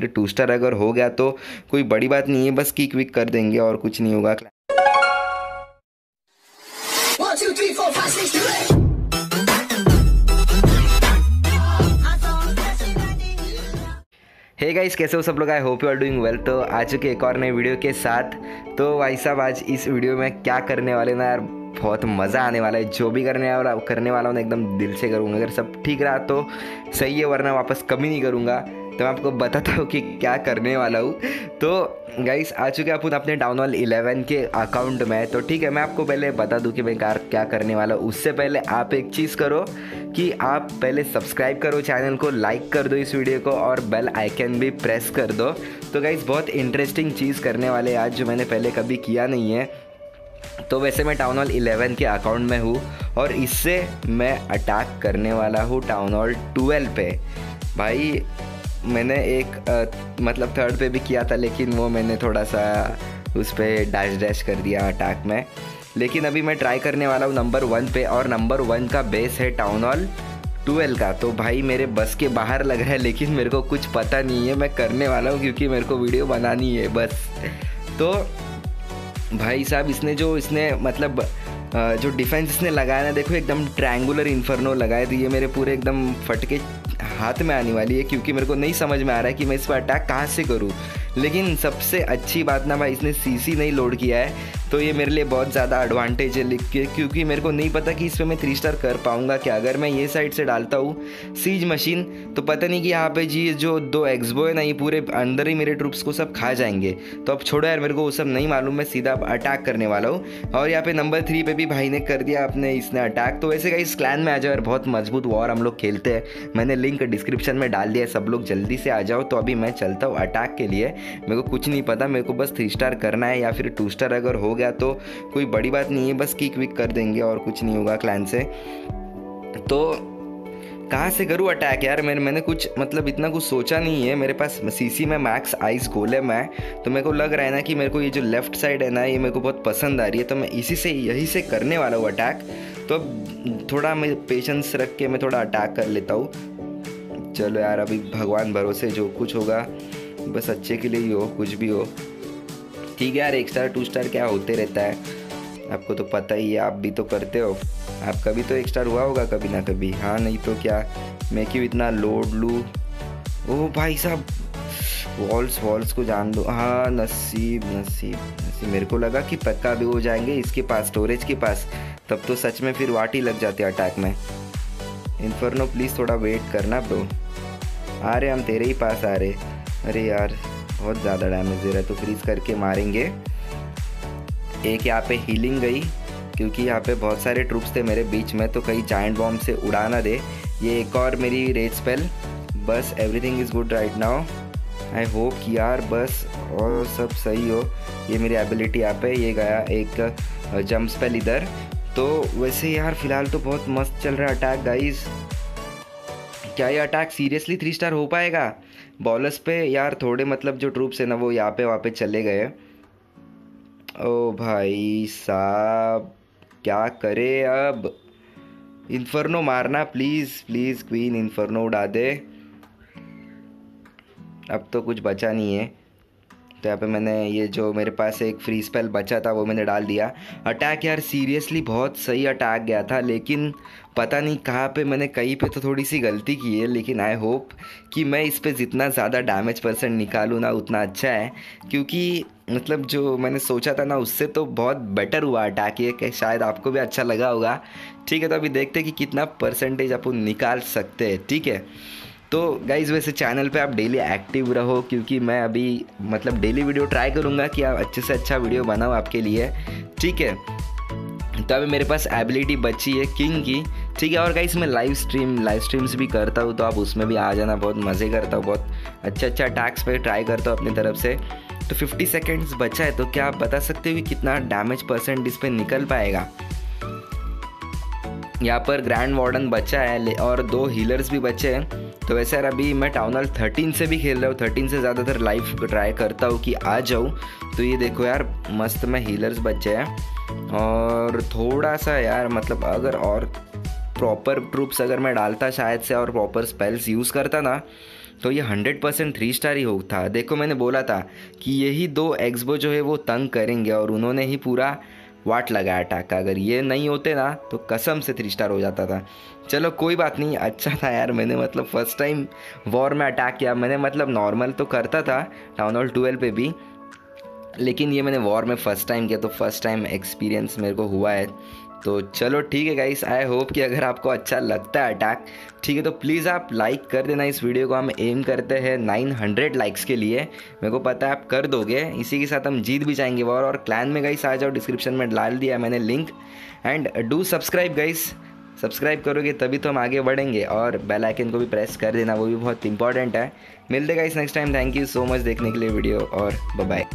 फिर to star अगर हो गया तो कोई बड़ी बात नहीं है बस किक विक कर देंगे और कुछ नहीं होगा। One, two, three, four, five, six, seven, eight. Hey guys कैसे हो सब लोग? I hope you are doing well तो आ चुके एक और नए वीडियो के साथ। तो भाई साहब आज इस वीडियो में क्या करने वाले ना यार? बहुत मज़ा आने वाला है। जो भी करने वाला करने वाला हूँ एकदम दिल से करूँगा। अगर सब ठीक रहा तो सही है, वरना वापस कमी नहीं करूँगा। तो मैं आपको बताता हूँ कि क्या करने वाला हूँ। तो गाइस आ चुके अपन अपने हॉल इलेवन के अकाउंट में। तो ठीक है, मैं आपको पहले बता दूँ कि मैं कार क्या करने वाला हूँ। उससे पहले आप एक चीज़ करो कि आप पहले सब्सक्राइब करो चैनल को लाइक कर दो इस वीडियो को और बेल आइकन भी प्रेस कर दो। तो गाइस बहुत इंटरेस्टिंग चीज़ करने वाले आज जो मैंने पहले कभी किया नहीं है। तो वैसे मैं टाउन हॉल इलेवन के अकाउंट में हूँ और इससे मैं अटैक करने वाला हूँ टाउन हॉल ट्वेल्व पे। भाई मैंने एक आ, मतलब थर्ड पे भी किया था लेकिन वो मैंने थोड़ा सा उस पर डैश डैश कर दिया अटैक में। लेकिन अभी मैं ट्राई करने वाला हूँ नंबर वन पे और नंबर वन का बेस है टाउन हॉल ट्वेल्व का। तो भाई मेरे बस के बाहर लग रहा है लेकिन मेरे को कुछ पता नहीं है। मैं करने वाला हूँ क्योंकि मेरे को वीडियो बनानी है बस। तो भाई साहब, इसने जो, इसने मतलब जो डिफेंस इसने लगाया ना, देखो एकदम ट्रायंगुलर इन्फर्नो लगाए तो ये मेरे पूरे एकदम फटके हाथ में आने वाली है, क्योंकि मेरे को नहीं समझ में आ रहा है कि मैं इस पर अटैक कहाँ से करूँ। लेकिन सबसे अच्छी बात ना भाई, इसने सीसी नहीं लोड किया है। तो ये मेरे लिए बहुत ज़्यादा एडवांटेज है लिख के, क्योंकि मेरे को नहीं पता कि इस पर मैं थ्री स्टार कर पाऊँगा क्या। अगर मैं ये साइड से डालता हूँ सीज मशीन तो पता नहीं कि यहाँ पे जी, जो दो एक्सबो है ना, ये पूरे अंदर ही मेरे ट्रूप्स को सब खा जाएँगे। तो अब छोड़ो यार, मेरे को वो सब नहीं मालूम, मैं सीधा अटैक करने वाला हूँ। और यहाँ पे नंबर थ्री पे भी भाई ने कर दिया अपने, इसने अटैक तो वैसे का इस क्लैन में आ जाओ यार, बहुत मज़बूत वॉर हम लोग खेलते हैं। मैंने लिंक डिस्क्रिप्शन में डाल दिया है, सब लोग जल्दी से आ जाओ। तो अभी मैं चलता हूँ अटैक के लिए। मेरे को कुछ नहीं पता, मेरे को बस थ्री स्टार करना है या फिर टू स्टार अगर हो गया तो कोई बड़ी बात नहीं है, बस किक विक कर देंगे और कुछ नहीं होगा क्लैन से। तो कहाँ से करूँ अटैक यार? मैंने मैंने कुछ मतलब इतना कुछ सोचा नहीं है। मेरे पास सीसी में मैक्स आइस गोलेम है। तो मेरे को लग रहा है ना कि मेरे को ये जो लेफ़्ट साइड है ना, ये मेरे को बहुत पसंद आ रही है। तो मैं इसी से, यही से करने वाला हूँ अटैक तो अब थोड़ा मैं पेशेंस रख के मैं थोड़ा अटैक कर लेता हूँ। चलो यार, अभी भगवान भरोसे जो कुछ होगा, बस अच्छे के लिए ही हो, कुछ भी हो। ठीक है यार, एक स्टार टू स्टार क्या होते रहता है? आपको तो पता ही है, आप भी तो करते हो। आपका भी तो एक स्टार हुआ होगा कभी ना कभी। हाँ नहीं तो क्या? मैं क्यों इतना लोड लूँ? ओ भाई साहब वॉल्स वॉल्स को जान दो हाँ नसीब नसीब नसीब। मेरे को लगा कि पक्का भी हो जाएँगे इसके पास स्टोरेज के पास। तब तो सच में फिर वाट ही लग जाते अटैक में। इन्फर्नो प्लीज़ थोड़ा वेट करना ब्रो आ रहे हम तेरे ही पास, आ रहे। अरे यार बहुत ज़्यादा डैमेज दे रहा है तो फ्रीज करके मारेंगे। एक यहाँ पे हीलिंग गई, क्योंकि यहाँ पे बहुत सारे ट्रूप्स थे मेरे बीच में तो कहीं जाइंट बॉम्ब से उड़ा ना दे। ये एक और मेरी रेड स्पेल बस everything is good right now I hope कि यार बस और सब सही हो। ये मेरी एबिलिटी यहाँ पे, ये गया एक जंप स्पेल इधर। तो वैसे यार फ़िलहाल तो बहुत मस्त चल रहा है अटैक गाइज़ क्या ये अटैक सीरियसली थ्री स्टार हो पाएगा? बॉलर्स पे यार थोड़े मतलब जो ट्रूप्स है ना वो यहाँ पे, वहाँ पे चले गए। ओ भाई साहब, क्या करे अब? इन्फर्नो मारना प्लीज़ प्लीज़ क्वीन इन्फर्नो उड़ा दे। अब तो कुछ बचा नहीं है। तो यहाँ पे मैंने ये जो मेरे पास एक फ्री स्पेल बचा था, वो मैंने डाल दिया। अटैक यार सीरियसली बहुत सही अटैक गया था, लेकिन पता नहीं कहाँ पे मैंने, कहीं पे तो थोड़ी सी गलती की है, लेकिन आई होप कि मैं इस पर जितना ज़्यादा डैमेज परसेंट निकालूँ ना, उतना अच्छा है। क्योंकि मतलब जो मैंने सोचा था ना, उससे तो बहुत बेटर हुआ अटैक ये, कि शायद आपको भी अच्छा लगा होगा। ठीक है तो अभी देखते हैं कि कितना परसेंटेज अपन निकाल सकते हैं, ठीक है? तो गाइज़ वैसे चैनल पे आप डेली एक्टिव रहो, क्योंकि मैं अभी मतलब डेली वीडियो ट्राई करूँगा कि आप अच्छे से अच्छा वीडियो बनाओ आपके लिए। ठीक है? तो अभी मेरे पास एबिलिटी बची है किंग की। ठीक है? और गाइस मैं लाइव स्ट्रीम लाइव स्ट्रीम्स भी करता हूँ तो आप उसमें भी आ जाना, बहुत मज़े करता हूँ, बहुत अच्छा अच्छा अटैक्स पे ट्राई करता हूँ अपनी तरफ़ से। तो 50 सेकेंड्स बचा है तो क्या आप बता सकते हो कि कितना डैमेज परसेंट इस पर निकल पाएगा? यहाँ पर ग्रैंड वार्डन बचा है और दो हीलर्स भी बचे हैं। तो वैसे यार अभी मैं टाउन हॉल थर्टीन से भी खेल रहा हूँ थर्टीन से ज़्यादातर लाइव ट्राई करता हूँ कि आ जाऊँ। तो ये देखो यार, मस्त में हीलर्स बचे हैं। और थोड़ा सा यार मतलब अगर और प्रॉपर ट्रूप्स अगर मैं डालता शायद से और प्रॉपर स्पेल्स यूज़ करता ना तो ये हंड्रेड परसेंट थ्री स्टार ही हो था देखो मैंने बोला था कि यही दो एक्सबो जो है वो तंग करेंगे और उन्होंने ही पूरा वाट लगाया अटैक का। अगर ये नहीं होते ना तो कसम से थ्री स्टार हो जाता था। चलो, कोई बात नहीं अच्छा था यार। मैंने मतलब फ़र्स्ट टाइम वॉर में अटैक किया। मैंने मतलब नॉर्मल तो करता था टाउन हॉल ट्वेल्व पे भी। लेकिन ये मैंने वॉर में फ़र्स्ट टाइम किया तो फ़र्स्ट टाइम एक्सपीरियंस मेरे को हुआ है। तो चलो ठीक है गाइस आई होप कि अगर आपको अच्छा लगता है अटैक ठीक है तो प्लीज़ आप लाइक कर देना इस वीडियो को। हम एम करते हैं 900 लाइक्स के लिए। मेरे को पता है आप कर दोगे। इसी के साथ हम जीत भी जाएँगे वॉर और क्लैन में गाइस आ जाओ डिस्क्रिप्शन में डाल दिया मैंने link and do subscribe guys subscribe करोगे तभी तो हम आगे बढ़ेंगे। और बेल आइकन को भी प्रेस कर देना, वो भी बहुत इंपॉर्टेंट है। मिलते guys next time thank you so much देखने के लिए वीडियो और बाय